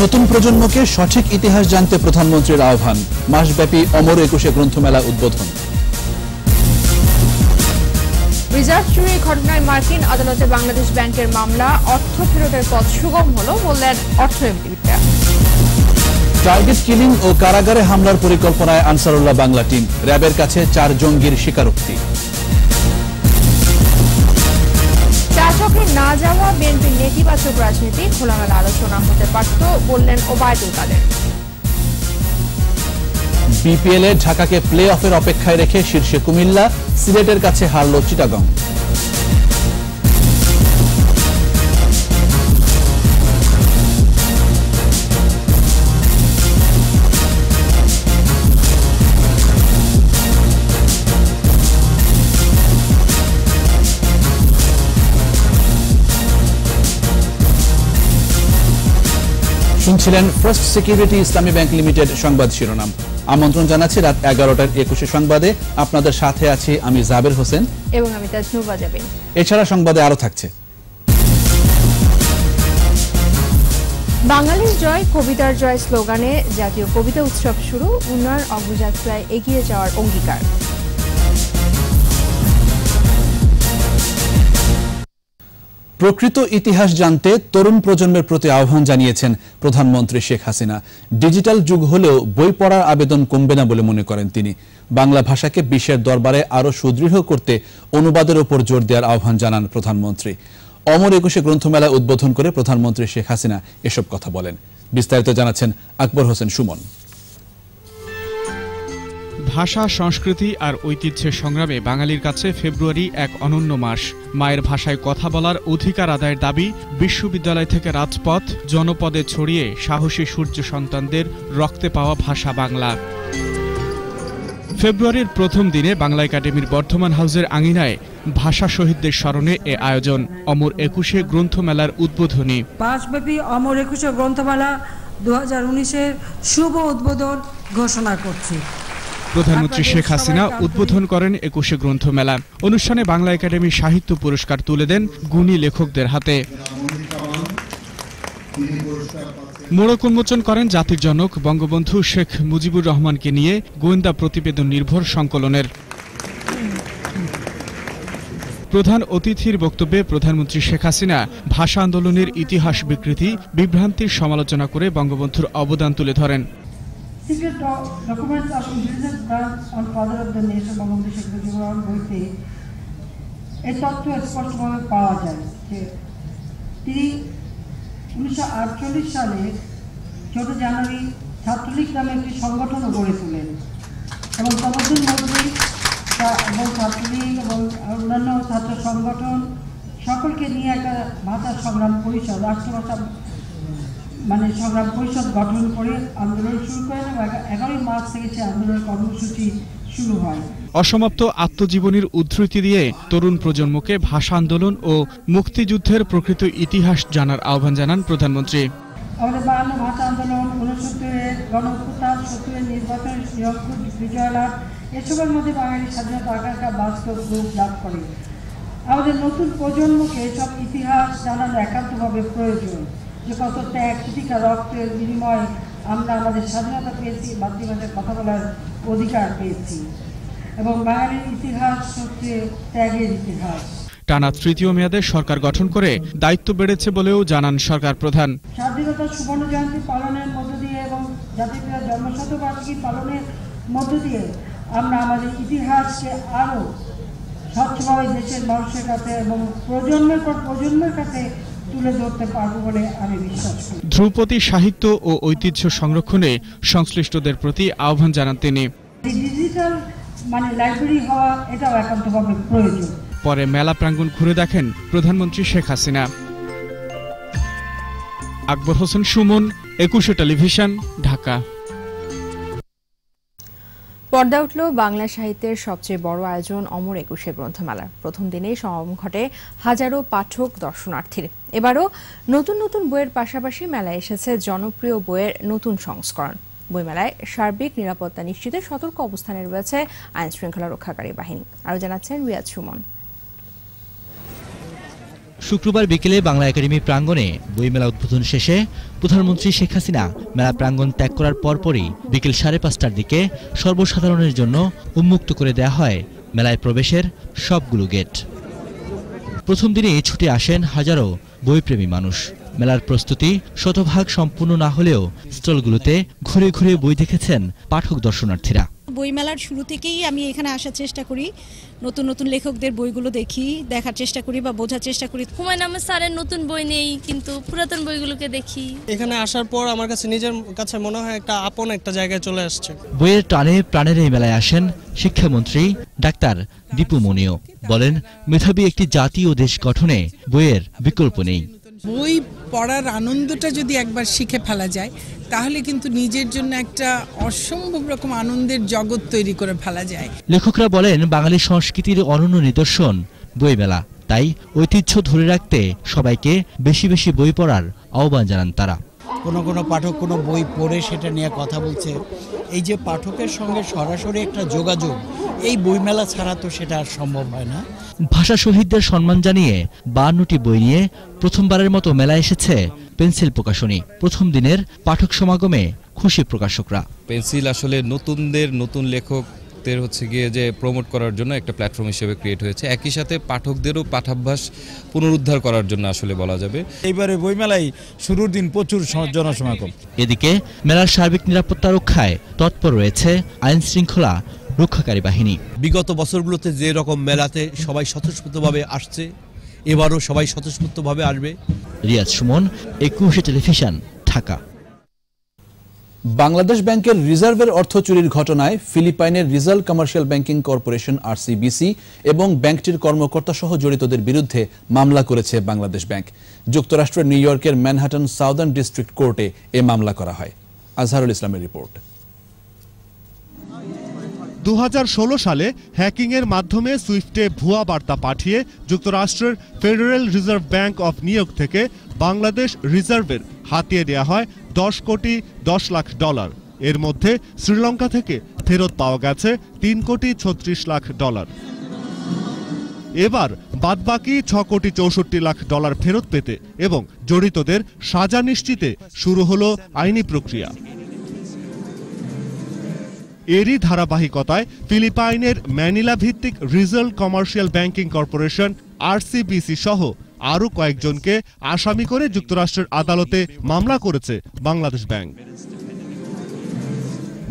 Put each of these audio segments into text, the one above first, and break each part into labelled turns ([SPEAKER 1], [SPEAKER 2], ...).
[SPEAKER 1] নতুন প্রজন্মকে সঠিক ইতিহাস জানতে প্রধানমন্ত্রীর আহ্বান। মাসব্যাপী অমর একুশে গ্রন্থমেলা উদ্বোধন।
[SPEAKER 2] রিজার্ভ চুরি ঘটনায় মার্কিন আদালতে বাংলাদেশ ব্যাংকের মামলা অর্থ ফেরতের পথ সুগম হলো বললেন অর্থনীতিবিদরা।
[SPEAKER 1] টার্গেট কিলিং ও কারাগারে হামলার পরিকল্পনায় আনসারুল্লাহ বাংলা টিম র্যাবের কাছে চার জঙ্গির স্বীকারোক্তি।
[SPEAKER 2] চা চক্রে না যাওয়া বিএনপির নেতিবাচক রাজনীতি খোলামেলা আলোচনা হতে পারত বললেন ওবায়দুল কাদের।
[SPEAKER 1] বিপিএল এ ঢাকাকে প্লে অফের অপেক্ষায় রেখে শীর্ষে কুমিল্লা, সিলেটের কাছে হারল চিটাগং। শুনছিলেন first security Islami bank limited সংবাদ শিরোনাম। আমন্ত্রণ জানাচ্ছি রাত এগারোটার একুশে সংবাদে। আপনাদের সাথে আছি আমি জাবের হোসেন।
[SPEAKER 2] এবং আমি তাজনুবা
[SPEAKER 1] এছাড়া সংবাদে আরও থাকছে।
[SPEAKER 2] বাঙালির জয় কবিতার জয় স্লোগানে জাতীয় কবিতা উৎসব শুরু। উন্নয়ন অগ্রযাত্রায় এগিয়ে যাওয়ার অঙ্গীকার।
[SPEAKER 1] প্রকৃত ইতিহাস জানতে তরুণ প্রজন্মের প্রতি আহ্বান জানিয়েছেন প্রধানমন্ত্রী শেখ হাসিনা। ডিজিটাল যুগ হলেও বই পড়ার আবেদন কমবে না বলে মনে করেন তিনি। বাংলা ভাষাকে বিশ্বের দরবারে আরও সুদৃঢ় করতে অনুবাদের ওপর জোর দেওয়ার আহ্বান জানান প্রধানমন্ত্রী। অমর একুশে গ্রন্থমেলা উদ্বোধন করে প্রধানমন্ত্রী শেখ হাসিনা এসব কথা বলেন। বিস্তারিত জানাচ্ছেন আকবর হোসেন সুমন।
[SPEAKER 3] ভাষা, সংস্কৃতি আর ঐতিহ্যের সংগ্রামে বাঙালির কাছে ফেব্রুয়ারি এক অনন্য মাস। মায়ের ভাষায় কথা বলার অধিকার আদায়ের দাবি বিশ্ববিদ্যালয় থেকে রাজপথ জনপদে ছড়িয়ে সাহসী সূর্য সন্তানদের রক্তে পাওয়া ভাষা বাংলা। ফেব্রুয়ারির প্রথম দিনে বাংলা একাডেমির বর্ধমান হাউসের আঙিনায় ভাষা শহীদদের স্মরণে এ আয়োজন। অমর একুশে গ্রন্থমেলার উদ্বোধনী।
[SPEAKER 4] মাসব্যাপী অমর একুশে গ্রন্থমেলা দু হাজার উনিশের শুভ উদ্বোধন ঘোষণা করছি।
[SPEAKER 3] প্রধানমন্ত্রী শেখ হাসিনা উদ্বোধন করেন একুশে গ্রন্থমেলা। অনুষ্ঠানে বাংলা একাডেমি সাহিত্য পুরস্কার তুলে দেন গুণী লেখকদের হাতে। মোড়ক উন্মোচন করেন জাতির জনক বঙ্গবন্ধু শেখ মুজিবুর রহমানকে নিয়ে গোয়েন্দা প্রতিবেদন নির্ভর সংকলনের। প্রধান অতিথির বক্তব্যে প্রধানমন্ত্রী শেখ হাসিনা ভাষা আন্দোলনের ইতিহাস বিকৃতি বিভ্রান্তির সমালোচনা করে বঙ্গবন্ধুর অবদান তুলে ধরেন।
[SPEAKER 4] Secret doc- documents of on father of the nation এই তথ্য স্পষ্টভাবে পাওয়া যায় যে তিনি উনিশশো আটচল্লিশ সালে জানুয়ারি ছাত্রলীগ নামে একটি সংগঠনও গড়ে তোলেন এবং তমদ্দুল মজুরি এবং ছাত্রলীগ এবং অন্যান্য ছাত্র সংগঠন সকলকে নিয়ে একটা ভাষা সংগ্রাম পরিষদ রাষ্ট্রভাষা মানে সংগ্রাম পরিষদ গঠন করে আন্দোলন শুরু করেন এবং এগারোই মার্চ থেকে সে আন্দোলনের কর্মসূচি শুরু হয়।
[SPEAKER 3] অসমাপ্ত আত্মজীবনীর উদ্ধৃতি দিয়ে তরুণ প্রজন্মকে ভাষা আন্দোলন ও মুক্তিযুদ্ধের প্রকৃত ইতিহাস জানার আহ্বান জানান প্রধানমন্ত্রী।
[SPEAKER 4] আমাদের বায়ান্ন ভাষা আন্দোলন উনসত্তরের গণপ্রতাপ সত্তরের নির্বাচন নিরঙ্কুশ বিজয় লাভ এসবের মধ্যে বাঙালির স্বাধীনতা আকাঙ্ক্ষা বাস্তব রূপ লাভ করে। আমাদের নতুন প্রজন্মকে সব ইতিহাস জানানো একান্তভাবে প্রয়োজন। যে কত ত্যাগ প্রতিকা রক্তের বিনিময়ে আমরা আমাদের স্বাধীনতা পেয়েছি মাতৃভাষায় কথা বলার অধিকার পেয়েছি। এবং বাঙালির ইতিহাস হচ্ছে ত্যাগের ইতিহাস।
[SPEAKER 3] টানা তৃতীয় মেয়াদে সরকার গঠন করে দায়িত্ব বেড়েছে বলেও জানান সরকার প্রধান।
[SPEAKER 4] স্বাধীনতা সুবর্ণ জয়ন্তী পালনের মধ্য দিয়ে এবং জাতির পিতার জন্মশতবার্ষিকী পালনের মধ্য দিয়ে আমরা আমাদের ইতিহাসকে আরও স্বচ্ছভাবে দেশের মানুষের কাছে এবং প্রজন্মের পর প্রজন্মের কাছে তুলে ধরতে পারব বলে আমি বিশ্বাস করি।
[SPEAKER 3] ধ্রুপদী সাহিত্য ও ঐতিহ্য সংরক্ষণে সংশ্লিষ্টদের প্রতি আহ্বান জানান তিনি।
[SPEAKER 4] ডিজিটাল মানে লাইব্রেরি হওয়া এটাও একান্তভাবে প্রয়োজন।
[SPEAKER 3] পরে মেলা প্রাঙ্গণ ঘুরে দেখেন প্রধানমন্ত্রী শেখ হাসিনা। আকবর হোসেন সুমন একুশে টেলিভিশন ঢাকা।
[SPEAKER 2] পর্দা উঠল বাংলা সাহিত্যের সবচেয়ে বড় আয়োজন অমর একুশে গ্রন্থমেলার। প্রথম দিনেই সমাগম ঘটে হাজারো পাঠক দর্শনার্থীর। এবারও নতুন নতুন বইয়ের পাশাপাশি মেলায় এসেছে জনপ্রিয় বইয়ের নতুন সংস্করণ। বইমেলায় সার্বিক নিরাপত্তা নিশ্চিতে সতর্ক অবস্থানে রয়েছে আইন শৃঙ্খলা রক্ষাকারী বাহিনী। আরও জানাচ্ছেন রিয়াজ সুমন।
[SPEAKER 5] শুক্রবার বিকেলে বাংলা একাডেমি প্রাঙ্গণে বইমেলা উদ্বোধন শেষে প্রধানমন্ত্রী শেখ হাসিনা মেলা প্রাঙ্গণ ত্যাগ করার পরপরই বিকেল সাড়ে পাঁচটার দিকে সর্বসাধারণের জন্য উন্মুক্ত করে দেয়া হয় মেলায় প্রবেশের সবগুলো গেট। প্রথম দিনে ছুটে আসেন হাজারো বইপ্রেমী মানুষ। মেলার প্রস্তুতি শতভাগ সম্পূর্ণ না হলেও স্টলগুলোতে ঘুরে ঘুরে বই দেখেছেন পাঠক দর্শনার্থীরা।
[SPEAKER 6] বইমেলার শুরু থেকেই আমি এখানে আসার চেষ্টা করি। নতুন নতুন লেখকদের বইগুলো দেখি দেখার চেষ্টা করি বা বোঝার চেষ্টা করি।
[SPEAKER 7] হুমায়ুন আহমেদ স্যারের নতুন বই নেই কিন্তু পুরাতন বইগুলোকে দেখি।
[SPEAKER 8] এখানে আসার পর আমার কাছে নিজের কাছে মনে হয় একটা আপন একটা জায়গায় চলে আসছে।
[SPEAKER 5] বইয়ের টানে প্রাণের এই মেলায় আসেন শিক্ষামন্ত্রী ডাক্তার দীপু মনিও। বলেন মেধাবী একটি জাতি ও দেশ গঠনে বইয়ের বিকল্প নেই।
[SPEAKER 9] বই পড়ার আনন্দটা যদি একবার শিখে ফেলা যায় তাহলে কিন্তু নিজের জন্য একটা অসম্ভব রকম আনন্দের জগৎ তৈরি করে ফেলা যায়।
[SPEAKER 5] লেখকরা বলেন বাঙালি সংস্কৃতির অনন্য নিদর্শন বইমেলা। তাই ঐতিহ্য ধরে রাখতে সবাইকে বেশি বেশি বই পড়ার আহ্বান জানান তারা।
[SPEAKER 10] কোনো কোনো পাঠক কোনো বই পড়ে সেটা নিয়ে কথা বলছে। এই যে পাঠকের সঙ্গে সরাসরি একটা যোগাযোগ এই বইমেলা ছাড়া তো সেটা আর সম্ভব হয় না।
[SPEAKER 5] ভাষা শহীদদের সম্মান জানিয়ে বান্নটি বই নিয়ে প্রথমবারের মতো মেলায় এসেছে পেন্সিল প্রকাশনী। প্রথম দিনের পাঠক সমাগমে খুশি প্রকাশকরা।
[SPEAKER 11] পেন্সিল আসলে নতুনদের নতুন লেখকদের হচ্ছে গিয়ে যে প্রমোট করার জন্য একটা প্ল্যাটফর্ম হিসেবে ক্রিয়েট হয়েছে। একই সাথে পাঠকদেরও পাঠাভ্যাস পুনরুদ্ধার করার জন্য আসলে বলা যাবে।
[SPEAKER 12] এইবারে বইমেলায় শুরুর দিন প্রচুর জনসমাগম।
[SPEAKER 5] এদিকে মেলার সার্বিক নিরাপত্তা রক্ষায় তৎপর রয়েছে আইন শৃঙ্খলা রক্ষাকারী বাহিনী।
[SPEAKER 13] বিগত বছরগুলোতে যে রকম মেলাতে সবাই স্বতঃস্ফূর্তভাবে আসছে এবারও সবাই স্বতঃস্ফূর্তভাবে আসবে।
[SPEAKER 5] রিয়াজ সুমন একুশে টেলিভিশন ঢাকা।
[SPEAKER 1] বাংলাদেশ ব্যাংকের রিজার্ভের অর্থ চুরির ঘটনায় ফিলিপাইনের reserve commercial banking corporation RCBC এবং ব্যাংকটির কর্মকর্তা সহ জড়িতদের বিরুদ্ধে মামলা করেছে বাংলাদেশ ব্যাংক। যুক্তরাষ্ট্রের নিউ ইয়র্কের ম্যানহাটন সাউদার্ন ডিস্ট্রিক্ট কোর্টে এ মামলা করা হয়। আজহারুল ইসলামের রিপোর্ট।
[SPEAKER 14] দু হাজার ষোলো সালে হ্যাকিংয়ের মাধ্যমে সুইফটে ভুয়া বার্তা পাঠিয়ে যুক্তরাষ্ট্রের federal reserve bank of New York থেকে বাংলাদেশ রিজার্ভের হাতিয়ে দেওয়া হয় দশ কোটি দশ লাখ ডলার। এর মধ্যে শ্রীলঙ্কা থেকে ফেরত পাওয়া গেছে তিন কোটি ছত্রিশ লাখ ডলার। এবার বাদবাকি ছ কোটি চৌষট্টি লাখ ডলার ফেরত পেতে এবং জড়িতদের সাজা নিশ্চিতে শুরু হলো আইনি প্রক্রিয়া। এরই ধারাবাহিকতায় ফিলিপাইনের ম্যানিলা ভিত্তিক reserve commercial banking corporation RCBC সহ আরও কয়েকজনকে আসামি করে যুক্তরাষ্ট্রের আদালতে মামলা করেছে বাংলাদেশ ব্যাংক।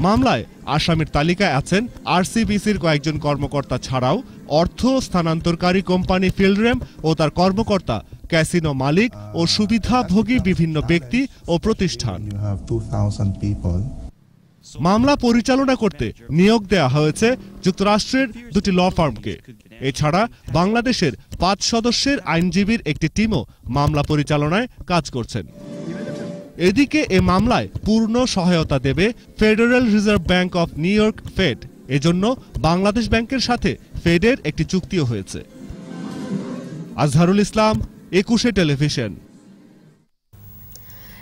[SPEAKER 14] মামলায় আসামির তালিকায় আছেন আরসিবিসির কয়েকজন কর্মকর্তা ছাড়াও অর্থ স্থানান্তরকারী কোম্পানি ফিল্ডরেম ও তার কর্মকর্তা ক্যাসিনো মালিক ও সুবিধাভোগী বিভিন্ন ব্যক্তি ও প্রতিষ্ঠান। মামলা পরিচালনা করতে নিয়োগ দেওয়া হয়েছে যুক্তরাষ্ট্রের দুটি ল ফার্মকে। এছাড়া বাংলাদেশের পাঁচ সদস্যের আইনজীবীর একটি টিমও মামলা পরিচালনায় কাজ করছেন। এদিকে এ মামলায় পূর্ণ সহায়তা দেবে federal reserve bank of new York, Fed. এজন্য বাংলাদেশ ব্যাংকের সাথে ফেডের একটি চুক্তিও হয়েছে। আজহারুল ইসলাম, একুশে টেলিভিশন।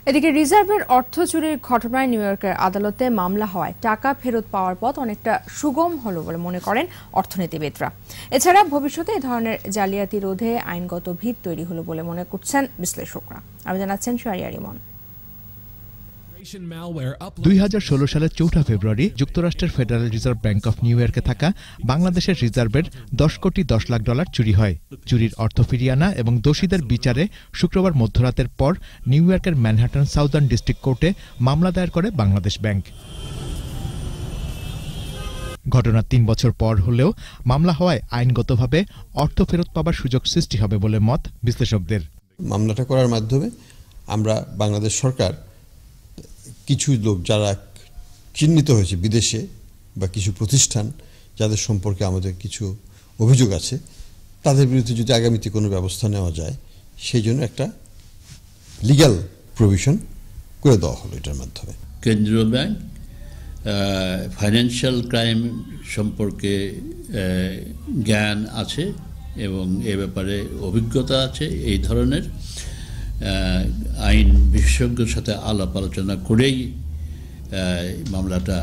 [SPEAKER 2] এদিকে রিজার্ভের অর্থ চুরির ঘটনায় নিউ ইয়র্কের আদালতে মামলা হওয়ায় টাকা ফেরত পাওয়ার পথ অনেকটা সুগম হল বলে মনে করেন অর্থনীতিবিদরা। এছাড়া ভবিষ্যতে এ ধরনের জালিয়াতি রোধে আইনগত ভিত তৈরি হলো বলে মনে করছেন বিশ্লেষকরা। আমি জানাচ্ছেন সোয়ারিয়া রিমন
[SPEAKER 15] দুই হাজার ষোলো সালের চৌঠা ফেব্রুয়ারি যুক্তরাষ্ট্রের federal reserve bank of new ইয়র্কে থাকা বাংলাদেশের রিজার্ভের দশ কোটি দশ লাখ ডলার চুরি হয়। চুরির অর্থ ফিরিয়ে আনা এবং দোষীদের বিচারে শুক্রবার মধ্যরাতের পর নিউ ইয়র্কের ম্যানহাটন সাউদার্ন ডিস্ট্রিক্ট কোর্টে মামলা দায়ের করে বাংলাদেশ ব্যাংক। ঘটনার তিন বছর পর হলেও মামলা হওয়ায় আইনগতভাবে অর্থ ফেরত পাবার সুযোগ সৃষ্টি হবে বলে মত বিশ্লেষকদের।
[SPEAKER 16] মামলাটা করার মাধ্যমে আমরা বাংলাদেশ সরকার কিছু লোক যারা চিহ্নিত হয়েছে বিদেশে বা কিছু প্রতিষ্ঠান যাদের সম্পর্কে আমাদের কিছু অভিযোগ আছে, তাদের বিরুদ্ধে যদি আগামীতে কোনো ব্যবস্থা নেওয়া যায়, সেই জন্য একটা লিগ্যাল প্রভিশন করে দেওয়া হলো এটার মাধ্যমে।
[SPEAKER 17] কেন্দ্রীয় ব্যাংক ফাইন্যান্সিয়াল ক্রাইম সম্পর্কে জ্ঞান আছে এবং এ ব্যাপারে অভিজ্ঞতা আছে এই ধরনের। আইন বিশেষজ্ঞের সাথে আলাপ আলোচনা করেই মামলাটা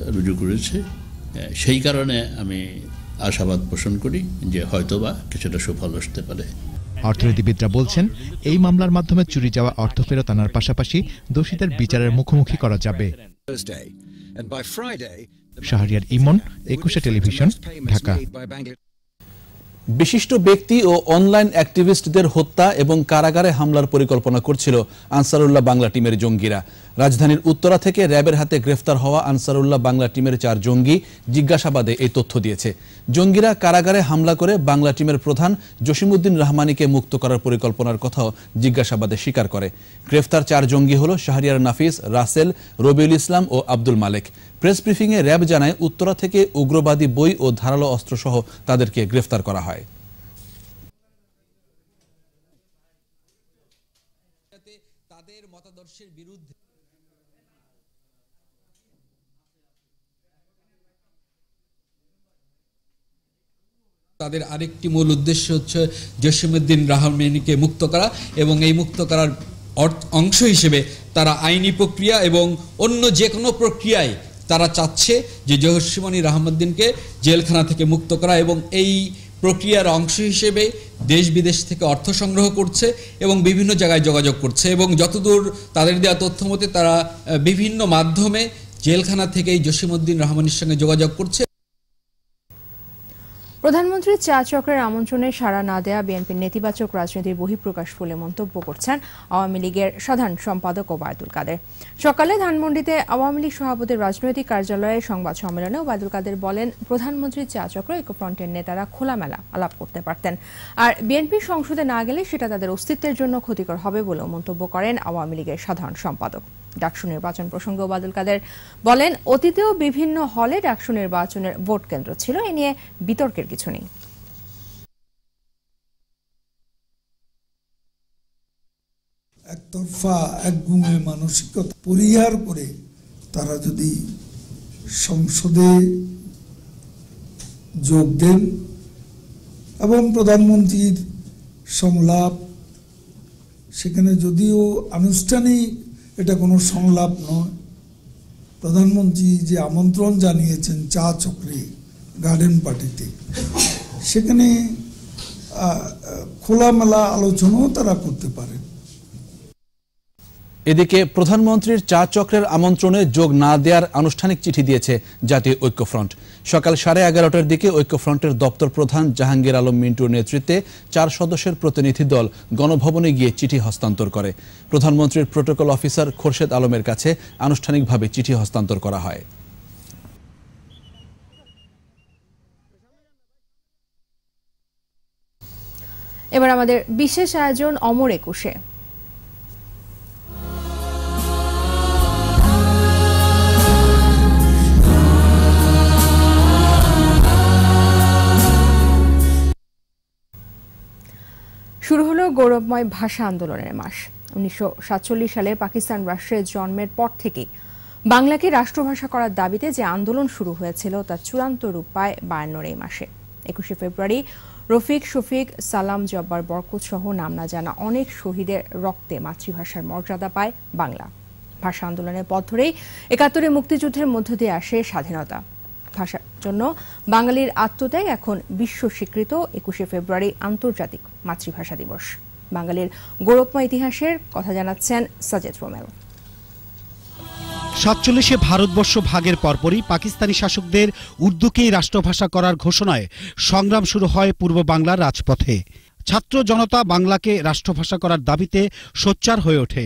[SPEAKER 17] রুজু করেছে। সেই কারণে আমি আশাবাদ পোষণ করি যে হয়তোবা কিছুটা সুফল আসতে পারে।
[SPEAKER 15] অর্থনীতিবিদরা বলছেন এই মামলার মাধ্যমে চুরি যাওয়া অর্থ ফেরত আনার পাশাপাশি দোষীদের বিচারের মুখোমুখি করা যাবে। শাহরিয়ার ইমন একুশে টেলিভিশন ঢাকা।
[SPEAKER 1] বিশিষ্ট ব্যক্তি ও অনলাইন অ্যাক্টিভিস্টদের হত্যা এবং কারাগারে হামলার পরিকল্পনা করছিল আনসারুল্লাহ বাংলা টিমের জঙ্গিরা। রাজধানীর উত্তরা থেকে র্যাবের হাতে গ্রেফতার হওয়া আনসারুল্লাহ বাংলা টিমের চার জঙ্গি জিজ্ঞাসাবাদে এই তথ্য দিয়েছে। জঙ্গিরা কারাগারে হামলা করে বাংলা টিমের প্রধান জসিমুদ্দিন রহমানিকে মুক্ত করার পরিকল্পনার কথাও জিজ্ঞাসাবাদে স্বীকার করে। গ্রেফতার চার জঙ্গি হল শাহরিয়ার নাফিস, রাসেল, রবিউল ইসলাম ও আব্দুল মালেক। প্রেস ব্রিফিংয়ে র্যাব জানায়, উত্তরা থেকে উগ্রবাদী বই ও ধারালো অস্ত্রসহ তাদেরকে গ্রেফতার করা হয়।
[SPEAKER 18] তাদের মতাদর্শের বিরুদ্ধে তাদের আরেকটি মূল উদ্দেশ্য হচ্ছে জসিমুদ্দিন রাহমানিকে মুক্ত করা এবং এই মুক্ত করার অংশ হিসেবে তারা আইনি প্রক্রিয়া এবং অন্য যে কোনো প্রক্রিয়ায় তারা চাচ্ছে যে জহর্ষিমণি রাহমুদ্দিনকে জেলখানা থেকে মুক্ত করা এবং এই প্রক্রিয়ার অংশ হিসেবে দেশ বিদেশ থেকে অর্থ সংগ্রহ করছে এবং বিভিন্ন জায়গায় যোগাযোগ করছে এবং যতদূর তাদের দেওয়া তথ্য মতে তারা বিভিন্ন মাধ্যমে জেলখানা থেকেই জসিমুদ্দিন রহমানের সঙ্গে যোগাযোগ করছে।
[SPEAKER 2] প্রধানমন্ত্রী চা চক্রের আমন্ত্রণে সাড়া না দেয়া বিএনপির নেতিবাচক রাজনীতির বহিঃপ্রকাশ বলে মন্তব্য করছেন আওয়ামী লীগের সাধারণ সম্পাদক ওবায়দুল কাদের। সকালে ধানমন্ডিতে আওয়ামী লীগ সভাপতির রাজনৈতিক কার্যালয়ে সংবাদ সম্মেলনে ওবায়দুল কাদের বলেন, প্রধানমন্ত্রী চা চক্র ঐক্যফ্রন্টের নেতারা খোলামেলা আলাপ করতে পারতেন। আর বিএনপি সংসদে না গেলে সেটা তাদের অস্তিত্বের জন্য ক্ষতিকর হবে বলেও মন্তব্য করেন আওয়ামী লীগের সাধারণ সম্পাদক। ডাকসু নির্বাচন প্রসঙ্গে ওবায়দুল কাদের বলেন, অতীতেও বিভিন্ন হলে ডাকসু নির্বাচনের ভোট কেন্দ্র ছিল। এ নিয়ে বিতর্কের কিছু নেই।
[SPEAKER 19] একতরফা একগুমে মানসিকতা পরিহার করে তারা যদি সংসদে যোগ দেন এবং প্রধানমন্ত্রীর সংলাপ, সেখানে যদিও আনুষ্ঠানিক এটা কোনো সংলাপ নয়। প্রধানমন্ত্রী যে আমন্ত্রণ জানিয়েছেন চা চক্রে গার্ডেন পার্টিতে, সেখানে খোলামেলা আলোচনাও তারা করতে পারেন।
[SPEAKER 1] এদিকে প্রধানমন্ত্রীর চা চক্রের আমন্ত্রণে যোগ না দেওয়ার আনুষ্ঠানিক চিঠি দিয়েছে জাতীয় ঐক্যফ্রন্ট। সকাল সাড়ে এগারোটার দিকে ঐক্যফ্রন্টের দপ্তর প্রধান জাহাঙ্গীর আলম মিন্টুর নেতৃত্বে চার সদস্যের প্রতিনিধি দল গণভবনে গিয়ে চিঠি হস্তান্তর করে। প্রধানমন্ত্রীর প্রোটোকল অফিসার খোরশেদ আলমের কাছে আনুষ্ঠানিকভাবে চিঠি হস্তান্তর করা হয়।
[SPEAKER 2] এবার আমাদের বিশেষ আয়োজন অমর একুশে। গৌরবময় ভাষা আন্দোলনের মাস। উনিশশো সাতচল্লিশ সালে পাকিস্তান রাষ্ট্রের জন্মের পর থেকেই বাংলাকে রাষ্ট্রভাষা করার দাবিতে যে আন্দোলন শুরু হয়েছিল তা চূড়ান্ত রূপ পায় বায়ান্নর এই মাসে। একুশে ফেব্রুয়ারি রফিক শফিক, সালাম জব্বার বরকত সহ নাম না জানা অনেক শহীদের রক্তে মাতৃভাষার মর্যাদা পায় বাংলা। ভাষা আন্দোলনের পথ ধরেই একাত্তরে মুক্তিযুদ্ধের মধ্য দিয়ে আসে স্বাধীনতা। ভাষার জন্য বাঙালির আত্মত্যাগ এখন বিশ্ব স্বীকৃত একুশে ফেব্রুয়ারি আন্তর্জাতিক মাতৃভাষা দিবস। বাঙালির গৌরবময় ইতিহাসের কথা জানাচ্ছেন সাজেদ রোমেল।
[SPEAKER 20] সাতচল্লিশে ভারতবর্ষ ভাগের পরপরই পাকিস্তানি শাসকদের উর্দুকেই রাষ্ট্রভাষা করার ঘোষণায় সংগ্রাম শুরু হয় পূর্ব বাংলার রাজপথে। ছাত্র জনতা বাংলাকে রাষ্ট্রভাষা করার দাবিতে সোচ্চার হয়ে ওঠে।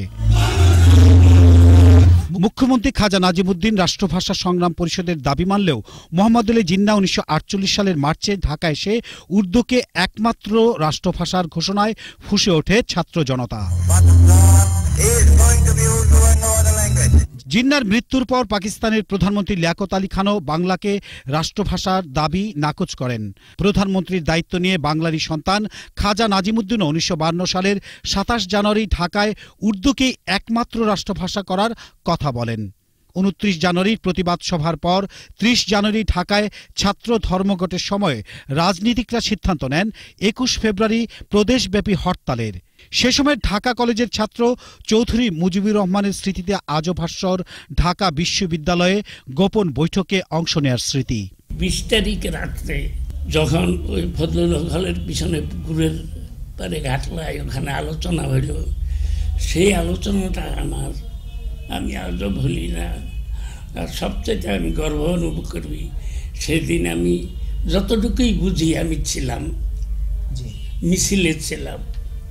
[SPEAKER 20] মুখ্যমন্ত্রী খাজা নাজিমুদ্দিন রাষ্ট্রভাষা সংগ্রাম পরিষদের দাবি মানলেও মোহাম্মদ আলী জিন্না উনিশশো আটচল্লিশ সালের মার্চে ঢাকা এসে উর্দুকে একমাত্র রাষ্ট্রভাষার ঘোষণায় ফুসে ওঠে ছাত্র জনতা। জিন্নার মৃত্যুর পর পাকিস্তানের প্রধানমন্ত্রী লিয়াকত আলী খানও বাংলাকে রাষ্ট্রভাষার দাবি নাকচ করেন। প্রধানমন্ত্রীর দায়িত্ব নিয়ে বাংলারই সন্তান খাজা নাজিমুদ্দিনও উনিশশো সালের সাতাশ জানুয়ারি ঢাকায় উর্দুকে একমাত্র রাষ্ট্রভাষা করার কথা বলেন। উনত্রিশ জানুয়ারির প্রতিবাদ সভার পর ত্রিশ জানুয়ারি ঢাকায় ছাত্র ধর্মঘটের সময় রাজনীতিকরা সিদ্ধান্ত নেন, একুশ ফেব্রুয়ারি প্রদেশব্যাপী হরতালের। সে সময় ঢাকা কলেজের ছাত্র চৌধুরী মুজিবুর রহমানের স্মৃতিতে আজও ভাস্বর ঢাকা বিশ্ববিদ্যালয়ে গোপন বৈঠকে অংশ নেয়ার স্মৃতি।
[SPEAKER 21] বিশ তারিখ রাত্রে যখন ওই হলের পিছনে পুকুরের পরে ঘাটলায় ওখানে আলোচনা হইল সেই আলোচনাটা আমার আমি আজও ভুলি না। আর সবচেয়ে আমি গর্ব অনুভব করবি সেদিন আমি যতটুকুই বুঝি আমি ছিলাম মিছিলে ছিলাম।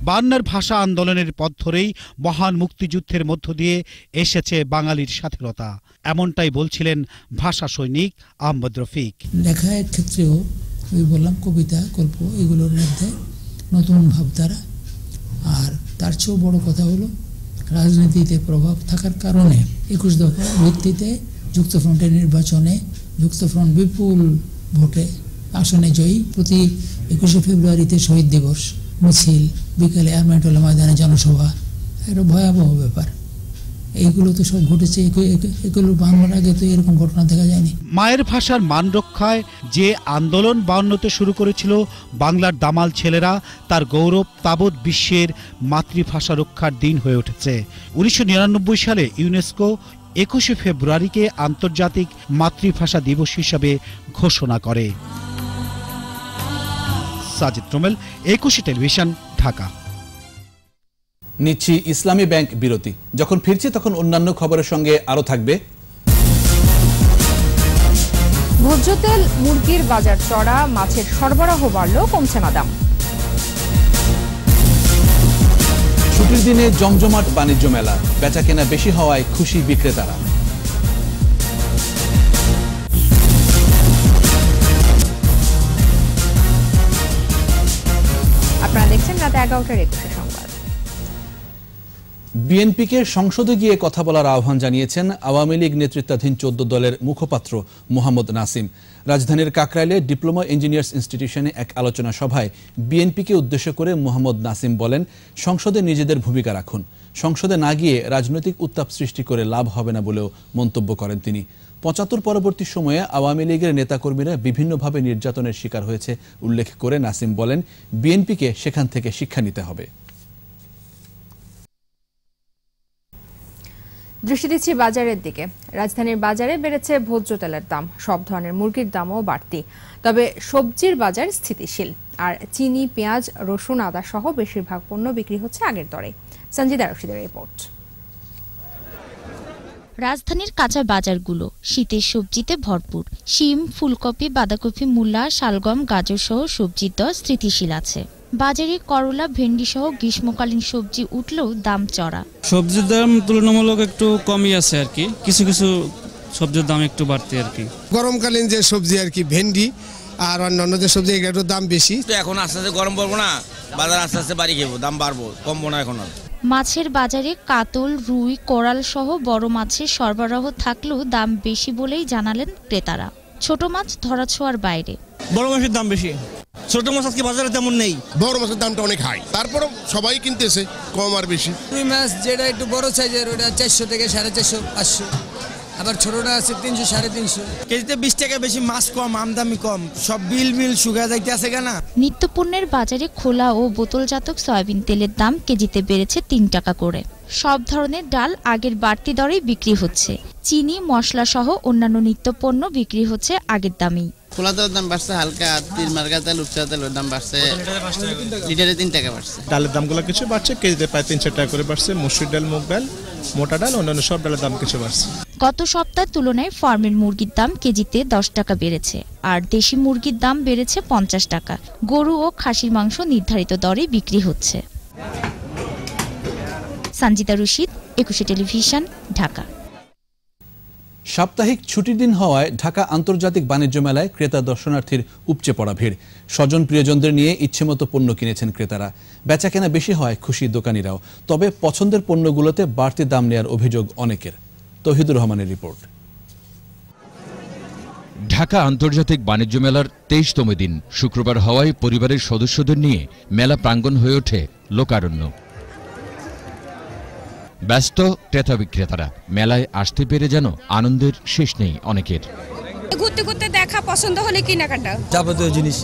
[SPEAKER 20] বান্নার ভাষা আন্দোলনের পথ ধরেই মহান মুক্তিযুদ্ধের মধ্য দিয়ে এসেছে বাঙালির স্বাধীনতা। এমনটাই বলছিলেন ভাষা সৈনিক আহমদ রফিক।
[SPEAKER 22] লেখার ক্ষেত্রেও ওই বললাম, কবিতা, গল্প, এগুলোর মধ্যে নতুন ভাবধারা। আর তার চেয়েও বড় কথা হলো, রাজনীতিতে প্রভাব থাকার কারণে একুশ দফার ভিত্তিতে যুক্তফ্রন্টের নির্বাচনে যুক্তফ্রন্ট বিপুল ভোটে আসনে জয়ী প্রতি একুশে ফেব্রুয়ারিতে শহীদ দিবস। মিছিল, বিকেলে আরমাইটোলা ময়দানে জনসভা একটা ভয়াবহ ব্যাপার। এইগুলো তো সব ঘটেছে এগু- এগু- এগুলো বাংলার আগে তো এরকম ঘটনা দেখা যায়নি।
[SPEAKER 20] মায়ের ভাষার মান রক্ষায় যে আন্দোলন বাউন্নতে শুরু করেছিল বাংলার দামাল ছেলেরা, তার গৌরব তাবৎ বিশ্বের মাতৃভাষা রক্ষার দিন হয়ে উঠেছে। উনিশশো নিরানব্বই সালে ইউনেস্কো একুশে ফেব্রুয়ারিকে আন্তর্জাতিক মাতৃভাষা দিবস হিসাবে ঘোষণা করে। সাজিদ রোমেল একুশে টেলিভিশন ঢাকা।
[SPEAKER 1] নিচ্ছি ইসলামী ব্যাংক বিরতি। যখন ফিরছি তখন অন্যান্য খবরের সঙ্গে আরও থাকবে।
[SPEAKER 2] ভোজ্য তেল মুরগির বাজার চড়া মাছের সরবরাহ বাড়লেও কমছে না দাম
[SPEAKER 1] ছুটির দিনে জমজমাট বাণিজ্য মেলা বেচা কেনা বেশি হওয়ায় খুশি বিক্রেতারা।
[SPEAKER 2] এগারোটার একুশে সংবাদ।
[SPEAKER 1] বিএনপিকে সংসদে গিয়ে কথা বলার আহ্বান জানিয়েছেন আওয়ামী লীগ নেতৃত্বাধীন চোদ্দ দলের মুখপাত্র মোহাম্মদ নাসিম। রাজধানীর কাকরাইলে ডিপ্লোমা ইঞ্জিনিয়ার্স ইনস্টিটিউশনে এক আলোচনা সভায় বিএনপিকে উদ্দেশ্য করে মোহাম্মদ নাসিম বলেন, সংসদে নিজেদের ভূমিকা রাখুন। সংসদে না গিয়ে রাজনৈতিক উত্তাপ সৃষ্টি করে লাভ হবে না বলেও মন্তব্য করেন তিনি। পঁচাত্তর পরবর্তী সময়ে আওয়ামী লীগের নেতাকর্মীরা বিভিন্নভাবে নির্যাতনের শিকার হয়েছে, উল্লেখ করে নাসিম বলেন, বিএনপিকে সেখান থেকে শিক্ষা নিতে হবে।
[SPEAKER 2] দৃষ্টি দিচ্ছি বাজারের দিকে। রাজধানীর বাজারে বেড়েছে ভোজ্য তেলের দাম। সব ধরনের মুরগির দামও বাড়তি। তবে সবজির বাজার স্থিতিশীল। আর চিনি, পেঁয়াজ, রসুন, আদা সহ বেশিরভাগ পণ্য বিক্রি হচ্ছে আগের দরে। সঞ্জিদা রশিদের রিপোর্ট
[SPEAKER 23] রাজধানীর কাঁচা বাজারগুলো শীতের সবজিতে ভরপুর। শিম ফুলকপি বাঁধাকপি মূলা শালগম গাজর সহ সবজির দর স্থিতিশীল আছে। বাজারে করলা ভেন্ডি সহ গ্রীষ্মকালীন সবজি উঠলেও দাম চড়া।
[SPEAKER 24] সবজির দাম তুলনামূলক একটু কমই আছে আর কি। কিছু কিছু সবজির দাম একটু বাড়তে আর কি।
[SPEAKER 25] গরমকালীন যে সবজি আর কি ভেন্ডি আর অন্যান্য যে সবজি এগুলোর দাম বেশি।
[SPEAKER 26] তো এখন আস্তে আস্তে গরম পড়ব না বাজার আস্তে আস্তে বাড়ি খেবো দাম বাড়বো কমবো না এখন আর।
[SPEAKER 23] মাছের বাজারে কাতল রুই কোরাল সহ বড় মাছের সরবরাহ থাকলেও দাম বেশি বলেই জানালেন ক্রেতারা। ছোট মাছ ধরাছোঁয়ার বাইরে।
[SPEAKER 27] বড় মাছের দাম বেশি। ছোট মাছ আজকে বাজারে তেমন নেই।
[SPEAKER 28] বড় মাছের দামটা অনেক হাই। তারপরও সবাই কিনতেছে কম আর বেশি।
[SPEAKER 29] রুই মাছ যেটা একটু বড় সাইজের ওটা চারশো থেকে সাড়ে চারশো পাঁচশো। আবার ছোটটা আছে তিনশো সাড়ে তিনশো।
[SPEAKER 27] কেজিতে বিশ টাকা বেশি মাছ কম আমদামি কম সব বিল মিল শুকা যাইতে আছে কেনা?
[SPEAKER 23] নিত্যপণ্যের বাজারে খোলা ও বোতলজাতক সয়াবিন তেলের দাম কেজিতে বেড়েছে তিন টাকা করে। সব ধরনের ডাল আগের বাড়তি দরেই বিক্রি হচ্ছে। চিনি মশলা সহ অন্যান্য নিত্যপণ্য বিক্রি হচ্ছে আগের দামেই।
[SPEAKER 30] খোলা তেলের দাম বাড়ছে হালকা তিন মার্কা তেল উপচা তেলের দাম বাড়ছে। লিটারে তিন টাকা বাড়ছে।
[SPEAKER 12] ডালের দামগুলো কিছু বাড়ছে কেজিতে প্রায় তিনশো টাকা করে বাড়ছে। মসুর ডাল মুগ ডাল মোটা ডাল, অন্যান্য সব ডালের দাম কিছু বাড়ছে।
[SPEAKER 23] গত সপ্তাহের তুলনায় ফার্মের মুরগির দাম কেজিতে দশ টাকা বেড়েছে, আর দেশি মুরগির দাম বেড়েছে পঞ্চাশ টাকা। গরু ও খাসির মাংস নির্ধারিত দরে বিক্রি হচ্ছে। সানজিদা রশিদ, একুশে টেলিভিশন, ঢাকা।
[SPEAKER 1] সাপ্তাহিক ছুটির দিন হওয়ায় ঢাকা আন্তর্জাতিক বাণিজ্য মেলায় ক্রেতা দর্শনার্থীর উপচে পড়া ভিড়। স্বজন প্রিয়জনদের নিয়ে ইচ্ছেমতো পণ্য কিনেছেন ক্রেতারা। বেচা কেনা বেশি হয় খুশি দোকানিরাও। তবে পছন্দের পণ্যগুলোতে বাড়তি দাম নেওয়ার অভিযোগ অনেকের। তহিদুর রহমানের রিপোর্ট।
[SPEAKER 31] ঢাকা আন্তর্জাতিক বাণিজ্য মেলার তেইশতম দিন। শুক্রবার হওয়ায় পরিবারের সদস্যদের নিয়ে মেলা প্রাঙ্গণ হয়ে ওঠে লোকারণ্য। ব্যস্ত ক্রেতা বিক্রেতারা। মেলায় আসতে পেরে যেন আনন্দের শেষ নেই অনেকের।
[SPEAKER 32] ঘুরতে ঘুরতে দেখা পছন্দ হলে কেনাকাটা।
[SPEAKER 33] যাবতীয় জিনিস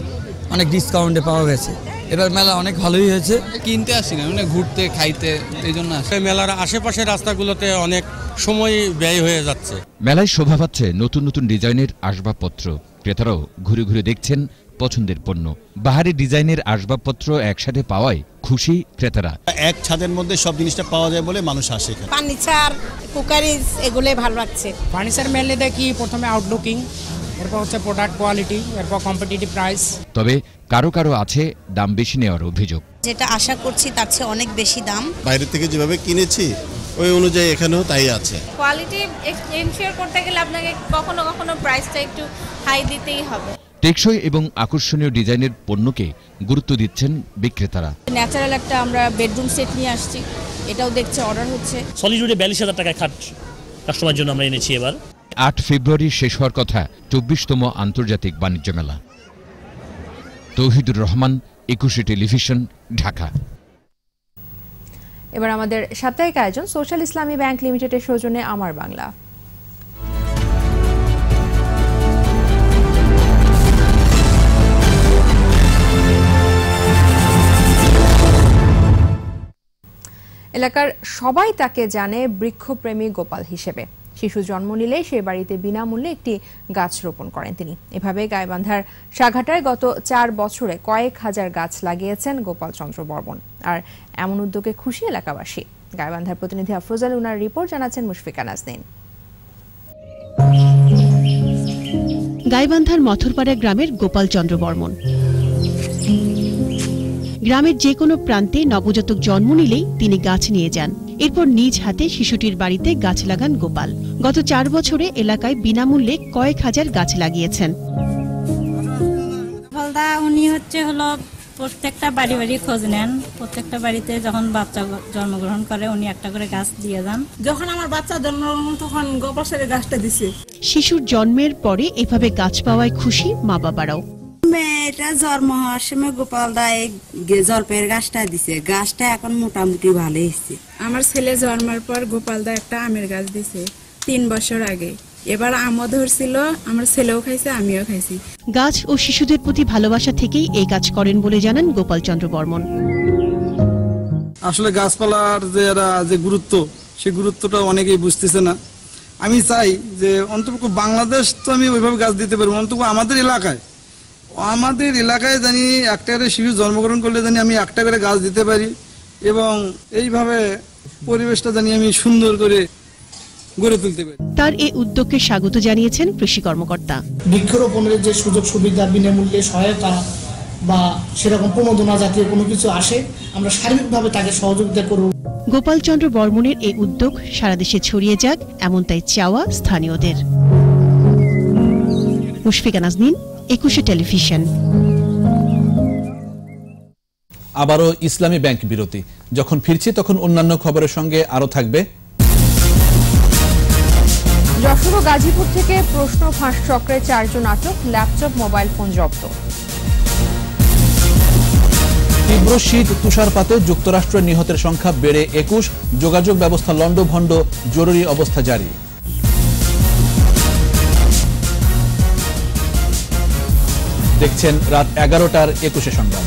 [SPEAKER 33] অনেক ডিসকাউন্টে পাওয়া গেছে। এবার মেলা অনেক ভালোই হয়েছে।
[SPEAKER 34] কিনতে আসি না মানে ঘুরতে খাইতে এই জন্য আসি। মেলার আশেপাশের রাস্তাগুলোতে অনেক সময় ব্যয় হয়ে যাচ্ছে।
[SPEAKER 31] মেলায় শোভা পাচ্ছে নতুন নতুন ডিজাইনের আসবাবপত্র। ক্রেতারাও ঘুরে ঘুরে দেখছেন পছন্দের পণ্য। বাহারি ডিজাইনের আসবাবপত্র একসাথে পাওয়ায় খুশি ক্রেতারা।
[SPEAKER 27] এক ছাদের মধ্যে সব জিনিসটা পাওয়া যায় বলে মানুষ আসে
[SPEAKER 35] ফার্নিচার কুকারিজ এগুলোই ভালো লাগছে।
[SPEAKER 36] ফার্নিচার মেনলি দেখি প্রথমে আউটলুকিং এরপর হচ্ছে প্রোডাক্ট কোয়ালিটি এরপর কম্পিটিটিভ প্রাইস
[SPEAKER 31] তবে কারও কারও আছে দাম বেশি নেওয়ার অভিযোগ।
[SPEAKER 35] যেটা আশা করছি তার চেয়ে অনেক বেশি দাম।
[SPEAKER 30] বাইরে থেকে যেভাবে কিনেছি ওই অনুযায়ী এখানেও তাই আছে।
[SPEAKER 37] কোয়ালিটি এনশিওর করতে গেলে আপনাকে কখনো কখনো প্রাইসটা একটু হাই দিতেই হবে।
[SPEAKER 31] টেকসই এবং আকর্ষণীয় ডিজাইনের পণ্যকে গুরুত্ব দিচ্ছেন বিক্রেতারা।
[SPEAKER 37] ন্যাচারাল একটা আমরা বেডরুম সেট নিয়ে আসছি। এটাও দেখছে অর্ডার হচ্ছে।
[SPEAKER 38] সলিডুডে বিয়াল্লিশ হাজার টাকায় খাট কাস্টমার জন্য আমরা এনেছি এবার।
[SPEAKER 31] আট ফেব্রুয়ারি শেষ হওয়ার কথা চব্বিশতম আন্তর্জাতিক বাণিজ্য মেলা। তৌহিদুর রহমান একুশে টেলিভিশন ঢাকা।
[SPEAKER 2] এবার আমাদের সাপ্তাহিক আয়োজন সোশ্যাল ইসলামী ব্যাংক লিমিটেডের সৌজন্যে আমার বাংলা। এলাকার সবাই তাকে জানে বৃক্ষপ্রেমী গোপাল হিসেবে। শিশু জন্ম নিলে সে বাড়িতে বিনামূল্যে একটি গাছ রোপণ করেন তিনি। এভাবে গাইবান্ধার সাঘাটায় গত চার বছরে কয়েক হাজার গাছ লাগিয়েছেন গোপাল চন্দ্র বর্মন। আর এমন উদ্যোগে খুশি এলাকাবাসী। গাইবান্ধার প্রতিনিধি আফরোজাল উনার রিপোর্ট জানাচ্ছেন মুশফিকা নাজনীন।
[SPEAKER 39] গাইবান্ধার মথরপাড়া গ্রামের গোপাল চন্দ্র বর্মন। গ্রামের যে কোনো প্রান্তে নবজাতক জন্ম নিলেই তিনি গাছ নিয়ে যান। এরপর নিজ হাতে শিশুটির বাড়িতে গাছ লাগান গোপাল। গত চার বছরে এলাকায় বিনামূল্যে কয়েক হাজার গাছ লাগিয়েছেন।
[SPEAKER 40] ফলদা উনি হচ্ছে হলো প্রত্যেকটা বাড়ি বাড়ি খোঁজ নেন। প্রত্যেকটা বাড়িতে যখন বাচ্চা জন্মগ্রহণ করে উনি একটা করে গাছ দিয়ে যান।
[SPEAKER 41] যখন আমার বাচ্চা জন্মগ্রহণ তখন গোপাসের গাছটা দিছে।
[SPEAKER 39] শিশুর জন্মের পরে এভাবে গাছ পাওয়ায় খুশি মা বাবারাও
[SPEAKER 41] মেয়েটা জন্ম হওয়ার সময় গোপাল দায় জলপের গাছটা দিছে। গাছটা এখন মোটামুটি ভালো এসছে
[SPEAKER 14] আমার ছেলে জন্মের পর গোপাল দা একটা আমের গাছ দিছে তিন বছর আগে। এবার আমও ধরছিল আমার ছেলেও খাইছে আমিও খাইছি।
[SPEAKER 39] গাছ ও শিশুদের প্রতি ভালোবাসা থেকেই এই কাজ করেন বলে জানান গোপাল চন্দ্র বর্মন।
[SPEAKER 42] আসলে গাছপালার যে এরা যে গুরুত্ব সেই গুরুত্বটা অনেকেই বুঝতেছে না। আমি চাই যে অন্তত বাংলাদেশ তো আমি ওইভাবে গাছ দিতে পারব অন্তত আমাদের এলাকায় আমাদের এলাকায় জানি একটা করে শিশু জন্মগ্রহণ করলে জানি আমি একটা করে গাছ দিতে পারি এবং এইভাবে পরিবেশটা জানি আমি সুন্দর করে গড়ে তুলতে পারি।
[SPEAKER 39] তার এই উদ্যোগকে স্বাগত জানিয়েছেন কৃষি কর্মকর্তা।
[SPEAKER 41] বৃক্ষরোপণের যে সুযোগ সুবিধা বিনামূল্যে সহায়তা বা সেরকম প্রণোদনা জাতীয় কোনো কিছু আসে আমরা শারীরিকভাবে তাকে সহযোগিতা করব।
[SPEAKER 39] গোপালচন্দ্র বর্মনের এই উদ্যোগ সারা দেশে ছড়িয়ে যাক এমন তাই চাওয়া স্থানীয়দের। মুশফিকা নাজনীন একুশে টেলিভিশন।
[SPEAKER 1] আবারও ইসলামী ব্যাংক বিরতি। যখন ফিরছি তখন অন্যান্য খবরের সঙ্গে আরও থাকবে।
[SPEAKER 2] যশোর ও গাজীপুর থেকে প্রশ্ন ফাঁস চক্রে চারজন আটক ল্যাপটপ মোবাইল ফোন জব্দ।
[SPEAKER 1] তীব্র শীত তুষারপাতে যুক্তরাষ্ট্রের নিহতের সংখ্যা বেড়ে একুশ। যোগাযোগ ব্যবস্থা লণ্ডভণ্ড জরুরি অবস্থা জারি। দেখছেন রাত এগারোটার একুশে সংবাদ।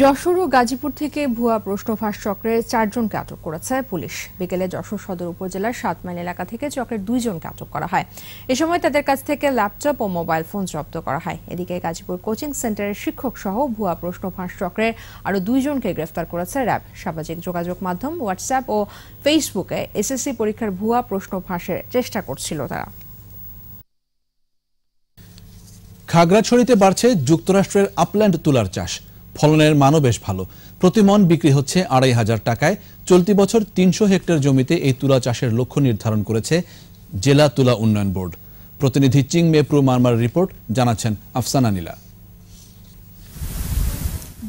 [SPEAKER 2] যশোর ও গাজীপুর থেকে ভুয়া প্রশ্ন ফাঁস চক্রের চারজনকে আটক করেছে পুলিশ। বিকেলে যশোর সদর উপজেলার সাত মাইল এলাকা থেকে চক্রের দুইজনকে আটক করা হয়। এ সময় তাদের কাছ থেকে ল্যাপটপ ও মোবাইল ফোন জব্দ করা হয়। এদিকে গাজীপুর কোচিং সেন্টারের শিক্ষক সহ ভুয়া প্রশ্ন ফাঁস চক্রের আরও দুইজনকে গ্রেফতার করেছে র্যাব। সামাজিক যোগাযোগ মাধ্যম, হোয়াটসঅ্যাপ ও ফেসবুকে এসএসসি পরীক্ষার ভুয়া প্রশ্ন ফাঁসের চেষ্টা করছিল তারা।
[SPEAKER 1] খাগড়াছড়িতে বাড়ছে যুক্তরাষ্ট্রের আপল্যান্ড তুলার চাষ। ফলনের মানও বেশ ভালো। প্রতি মন বিক্রি হচ্ছে আড়াই হাজার টাকায়। চলতি বছর তিনশো হেক্টর জমিতে এই তুলা চাষের লক্ষ্য নির্ধারণ করেছে জেলা তুলা উন্নয়ন বোর্ড। প্রতিনিধি চিং মেপ্রু মারমার রিপোর্ট, জানাচ্ছেন আফসানা নীলা।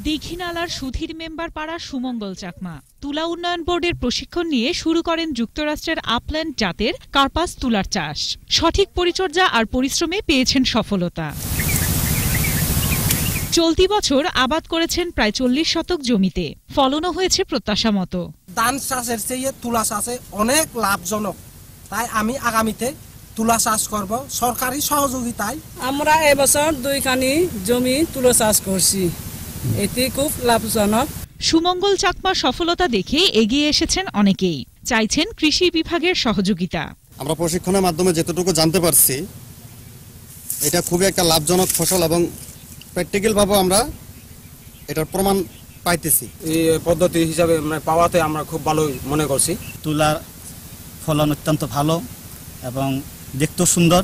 [SPEAKER 43] দীঘিনালার সুধীর মেম্বার পাড়া সুমঙ্গল চাকমা। তুলা উন্নয়ন বোর্ডের প্রশিক্ষণ নিয়ে শুরু করেন যুক্তরাষ্ট্রের আপল্যান্ড জাতের কার্পাস তুলার চাষ। সঠিক পরিচর্যা আর পরিশ্রমে পেয়েছেন সফলতা। চলতি বছর আবাদ করেছেন প্রায় চল্লিশ শতক জমিতে। ফলনও হয়েছে প্রত্যাশা মতো।
[SPEAKER 41] ধান চাষের চেয়ে তুলা চাষে অনেক লাভজনক। তাই আমি আগামীতে তুলা চাষ করব সরকারি সহযোগিতায়।
[SPEAKER 44] আমরা এবছর দুইখানি জমি তুলা চাষ করছি। এটি খুব লাভজনক।
[SPEAKER 43] সুমঙ্গল চাকমার সফলতা দেখে এগিয়ে এসেছেন অনেকেই। চাইছেন কৃষি বিভাগের সহযোগিতা।
[SPEAKER 45] আমরা প্রশিক্ষণের মাধ্যমে যেতটুকু জানতে পারছি
[SPEAKER 46] এটা খুবই একটা লাভজনক ফসল এবং প্র্যাকটিক্যালভাবে আমরা এটার প্রমাণ পাইতেছি।
[SPEAKER 47] এই পদ্ধতি হিসাবে মানে পাওয়াতে আমরা খুব ভালো মনে করছি।
[SPEAKER 48] তুলার ফলন অত্যন্ত ভালো এবং দেখতেও সুন্দর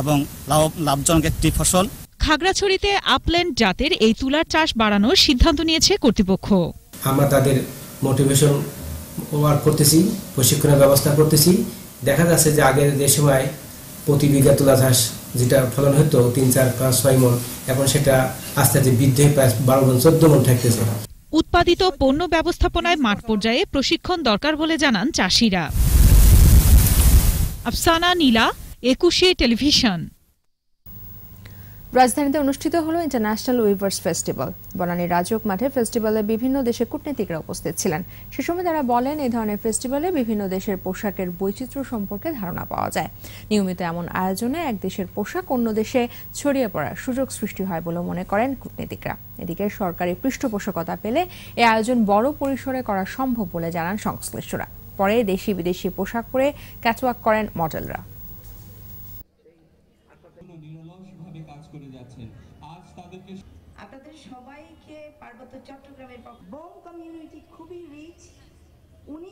[SPEAKER 48] এবং লাভ লাভজনক একটি ফসল।
[SPEAKER 43] খাগড়াছড়িতে আপল্যান্ড জাতের এই তুলার চাষ বাড়ানোর সিদ্ধান্ত নিয়েছে কর্তৃপক্ষ।
[SPEAKER 41] আমরা তাদের মোটিভেশন ওয়ার্ক করতেছি প্রশিক্ষণের ব্যবস্থা করতেছি। দেখা যাচ্ছে যে আগের যে সময় প্রতি বিঘা তুলা চাষ যেটা ফলন হতো তিন চার পাঁচ ছয় মন এখন সেটা আস্তে আস্তে বৃদ্ধি প্রায় বারো মন চোদ্দ মন থাকতেছে
[SPEAKER 43] উৎপাদিত পণ্য ব্যবস্থাপনায় মাঠ পর্যায়ে প্রশিক্ষণ দরকার বলে জানান চাষিরা। আফসানা নীলা একুশে টেলিভিশন।
[SPEAKER 2] রাজধানীতে অনুষ্ঠিত হলো ইন্টারন্যাশনাল উইভার্স ফেস্টিভ্যাল বনানীর রাজক মাঠে ফেস্টিভ্যালে বিভিন্ন দেশের কূটনীতিকরা উপস্থিত ছিলেন। সে সময় তারা বলেন এই ধরনের ফেস্টিভ্যালে বিভিন্ন দেশের পোশাকের বৈচিত্র্য সম্পর্কে ধারণা পাওয়া যায়। নিয়মিত এমন আয়োজনে এক দেশের পোশাক অন্য দেশে ছড়িয়ে পড়ার সুযোগ সৃষ্টি হয় বলে মনে করেন কূটনীতিকরা। এদিকে সরকারি পৃষ্ঠপোষকতা পেলে এই আয়োজন বড় পরিসরে করা সম্ভব বলে জানান সংশ্লিষ্টরা। পরে দেশি বিদেশি পোশাক পরে ক্যাচওয়াক করেন মডেলরা।
[SPEAKER 45] পার্বত্য চট্টগ্রামের বোম কমিউনিটি খুবই রিচ উনি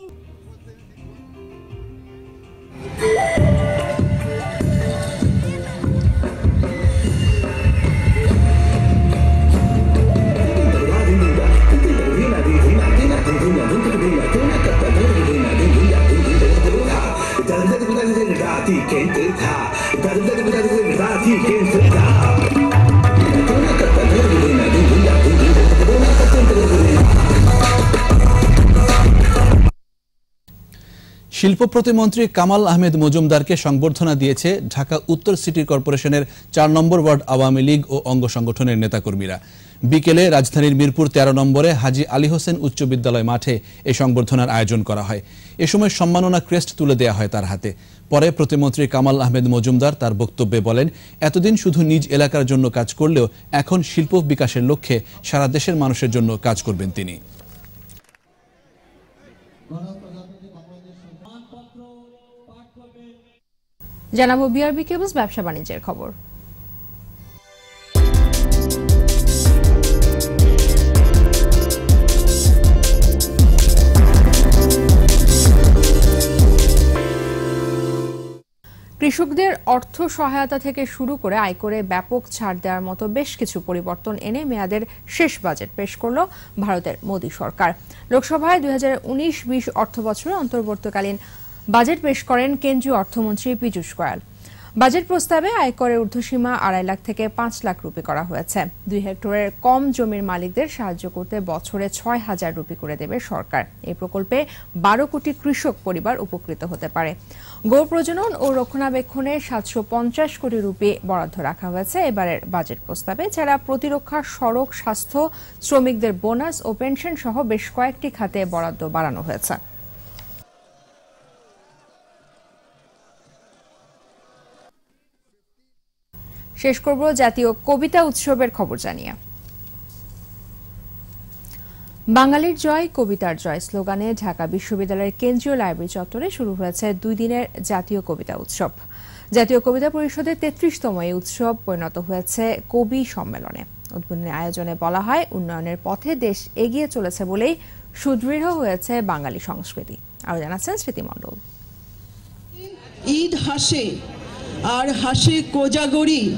[SPEAKER 1] শিল্প প্রতিমন্ত্রী কামাল আহমেদ মজুমদারকে সংবর্ধনা দিয়েছে ঢাকা উত্তর সিটি কর্পোরেশনের চার নম্বর ওয়ার্ড আওয়ামী লীগ ও অঙ্গ সংগঠনের নেতাকর্মীরা। বিকেলে রাজধানীর মিরপুর তেরো নম্বরে হাজি আলী হোসেন উচ্চ বিদ্যালয় মাঠে এই সংবর্ধনার আয়োজন করা হয়। এ সময় সম্মাননা ক্রেস্ট তুলে দেওয়া হয় তার হাতে। পরে প্রতিমন্ত্রী কামাল আহমেদ মজুমদার তার বক্তব্যে বলেন, এতদিন শুধু নিজ এলাকার জন্য কাজ করলেও এখন শিল্প বিকাশের লক্ষ্যে সারা দেশের মানুষের জন্য কাজ করবেন তিনি।
[SPEAKER 2] জানাব বিআরবি কেবলস ব্যবসা বাণিজ্যের খবর। কৃষকদের অর্থ সহায়তা থেকে শুরু করে আয়করে ব্যাপক ছাড় দেওয়ার মতো বেশ কিছু পরিবর্তন এনে মেয়াদের শেষ বাজেট পেশ করল ভারতের মোদী সরকার। লোকসভায় দুই হাজার উনিশ বিশ অর্থ বছরে অন্তর্বর্তীকালীন বাজেট পেশ করেন কেন্দ্রীয় অর্থমন্ত্রী পীযূষ গোয়াল। বাজেট প্রস্তাবে আয়করের ঊর্ধ্বসীমা আড়াই লাখ থেকে পাঁচ লাখ রুপি করা হয়েছে। দুই হেক্টরের কম জমির মালিকদের সাহায্য করতে বছরে ছয় হাজার রুপি করে দেবে সরকার। এই প্রকল্পে বারো কোটি কৃষক পরিবার উপকৃত হতে পারে। গো প্রজনন ও রক্ষণাবেক্ষণে সাতশো পঞ্চাশ কোটি রুপি বরাদ্দ রাখা হয়েছে। এবারের বাজেট প্রস্তাবে যারা প্রতিরক্ষা, সড়ক, স্বাস্থ্য, শ্রমিকদের বোনাস ও পেনশন সহ বেশ কয়েকটি খাতে বরাদ্দ বাড়ানো হয়েছে। শেষ করব জাতীয় কবিতা উৎসবের খবর জানিয়ে। বাঙালির জয়, কবিতার জয় স্লোগানে ঢাকা বিশ্ববিদ্যালয়ের কেন্দ্রীয় লাইব্রেরি চত্বরে শুরু হয়েছে দুই দিনের জাতীয় কবিতা উৎসব। জাতীয় কবিতা পরিষদের তেত্রিশতম এই উৎসব পরিণত হয়েছে কবি সম্মেলনে। উদ্বোধনী আয়োজনে বলা হয়, উন্নয়নের পথে দেশ এগিয়ে চলেছে বলেই সুদৃঢ় হয়েছে বাঙালি সংস্কৃতি। আরও জানাচ্ছেন স্মৃতি মণ্ডল
[SPEAKER 49] ঈদ হাসে আর হাসি কোজাগরি।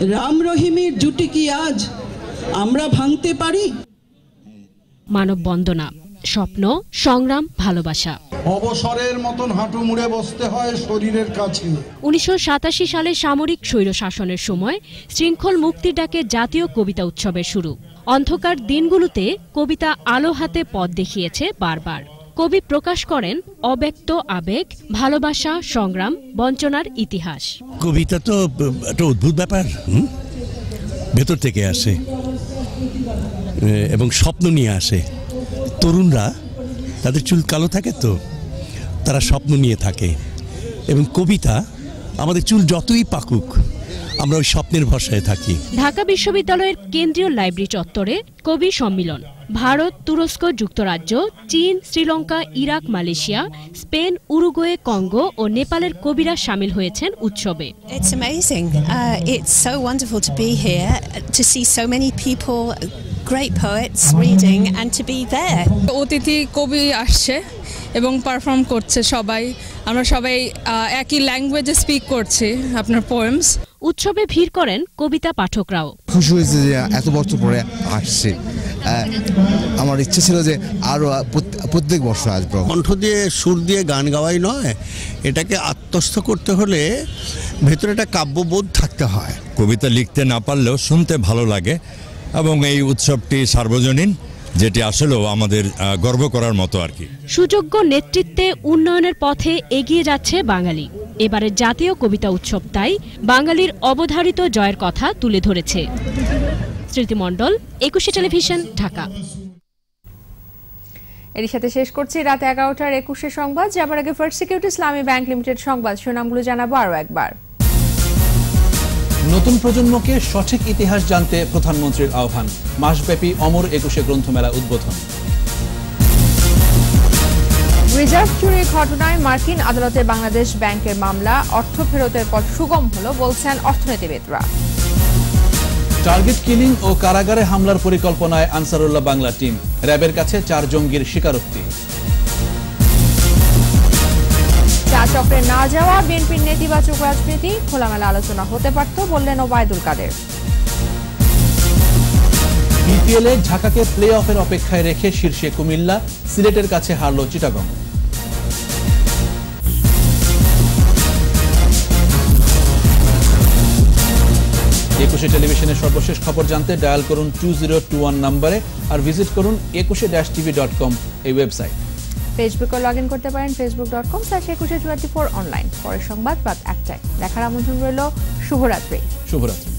[SPEAKER 49] রাম রহিমের জুটি কি আজ আমরা ভাঙতে পারি?
[SPEAKER 50] মানববন্দনা স্বপ্ন সংগ্রাম ভালোবাসা।
[SPEAKER 51] অবসরের মতন হাঁটু মুড়ে বসতে হয় শরীরের কাছে।
[SPEAKER 50] উনিশশো সাতাশি সালে সামরিক স্বৈরশাসনের সময় শৃঙ্খল মুক্তির ডাকে জাতীয় কবিতা উৎসবের শুরু। অন্ধকার দিনগুলোতে কবিতা আলো হাতে পথ দেখিয়েছে বারবার। কবি প্রকাশ করেন অব্যক্ত আবেগ, ভালোবাসা, সংগ্রাম, বঞ্চনার ইতিহাস।
[SPEAKER 52] কবিতা তো, একটা অদ্ভুত ব্যাপার? ভেতর থেকে আসে এবং স্বপ্ন নিয়ে আসে। তরুণরা, তাদের চুল কালো থাকে তো, তারা স্বপ্ন নিয়ে থাকে। এবং কবিতা আমাদের চুল যতই পাকুক আমরা ওই স্বপ্নের ভরসায় থাকি।
[SPEAKER 50] ঢাকা বিশ্ববিদ্যালয়ের কেন্দ্রীয় লাইব্রেরি চত্বরে কবি সম্মিলন। ভারত তুরস্ক যুক্তরাজ্য চীন Sri Lanka Iraq Malaysia Spain Uruguay Congo ও নেপালের কবিরা সামিল হয়েছেন উৎসবে।
[SPEAKER 40] It's amazing. Uh, it's so wonderful to be here, to see so many people, great poets reading, and to be there.
[SPEAKER 53] অতিথি কবি আসছে এবং পারফর্ম করছে সবাই। আমরা সবাই আহ, একই ল্যাঙ্গুয়েজে স্পিক করছি আপনার পোয়েমস
[SPEAKER 50] উৎসবে ভিড় করেন কবিতা পাঠকরাও।
[SPEAKER 54] খুশি হয়েছে যে এত বছর পরে আসছে। আমার ইচ্ছে ছিল যে আরও প্রত্যেক বছর আসব।
[SPEAKER 52] কণ্ঠ দিয়ে সুর দিয়ে গান গাওয়াই নয় এটাকে আত্মস্থ করতে হলে ভেতরে একটা কাব্যবোধ থাকতে হয়।
[SPEAKER 55] কবিতা লিখতে না পারলেও শুনতে ভালো লাগে এবং এই উৎসবটি সার্বজনীন। যেটি আসলেও আমাদের গর্ব করার মতো আর কি।
[SPEAKER 50] সুযোগ্য নেতৃত্বে উন্নয়নের পথে এগিয়ে যাচ্ছে বাঙালি। এবারের জাতীয় কবিতা উৎসব তাই বাঙালির অবধারিত জয়ের কথা তুলে ধরেছে। স্মৃতিমণ্ডল একুশে টেলিভিশন ঢাকা।
[SPEAKER 2] এর সাথে শেষ করছি রাত এগারোটার একুশে সংবাদ। যাবার আগে first security Islami bank limited সংবাদ। সুনামগুলো জানাব আরও একবার।
[SPEAKER 1] নতুন প্রজন্মকে সঠিক ইতিহাস জানতে প্রধানমন্ত্রীর আহ্বান। মাসব্যাপী অমর একুশে গ্রন্থমেলা উদ্বোধন।
[SPEAKER 2] রিজার্ভ চুরির ঘটনায় মার্কিন আদালতে বাংলাদেশ ব্যাংকের মামলা অর্থ ফেরতের পর সুগম হলো বলছেন অর্থনীতিবিদরা।
[SPEAKER 1] টার্গেট কিলিং ও কারাগারে হামলার পরিকল্পনায় আনসারুল্লাহ বাংলা টিম। র্যাবের কাছে চার জঙ্গির স্বীকারোক্তি।
[SPEAKER 2] চক্রে না যাওয়া, বিএনপির নেতিবাচক রাজনীতি, খোলামেলা আলোচনা হতে পারত, বললেন ওবায়দুল কাদের।
[SPEAKER 1] বিপিএল এ ঢাকাকে প্লে অফের অপেক্ষায় রেখে শীর্ষে কুমিল্লা, সিলেটের কাছে হারল চিটাগং। একুশে টেলিভিশনের সর্বশেষ খবর জানতে ডায়াল করুন টু জিরো টু ওয়ান নাম্বারে আর ভিজিট করুন একুশে ড্যাশ টিভি ডট কম এই ওয়েবসাইট
[SPEAKER 2] ফেসবুকে লগ ইন করতে পারেন Facebook dot com slash Ekushey twenty four online পরের সংবাদ রাত একটায়। দেখার আমন্ত্রণ রইল শুভরাত্রি।
[SPEAKER 1] শুভরাত্রি।